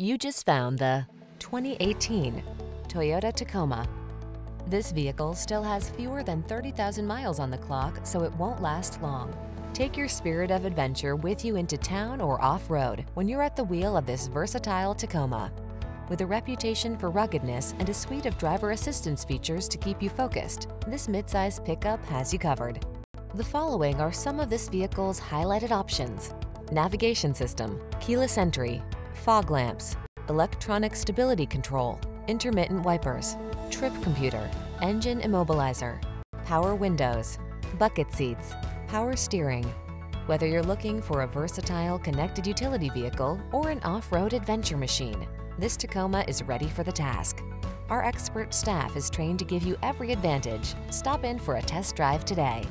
You just found the 2018 Toyota Tacoma. This vehicle still has fewer than 30,000 miles on the clock, so it won't last long. Take your spirit of adventure with you into town or off-road when you're at the wheel of this versatile Tacoma. With a reputation for ruggedness and a suite of driver assistance features to keep you focused, this midsize pickup has you covered. The following are some of this vehicle's highlighted options. Navigation system, keyless entry, fog lamps, electronic stability control, intermittent wipers, trip computer, engine immobilizer, power windows, bucket seats, power steering. Whether you're looking for a versatile connected utility vehicle or an off-road adventure machine, this Tacoma is ready for the task. Our expert staff is trained to give you every advantage. Stop in for a test drive today.